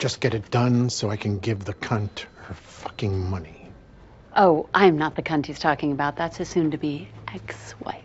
Just get it done so I can give the cunt her fucking money. Oh, I'm not the cunt he's talking about. That's his soon to be ex wife.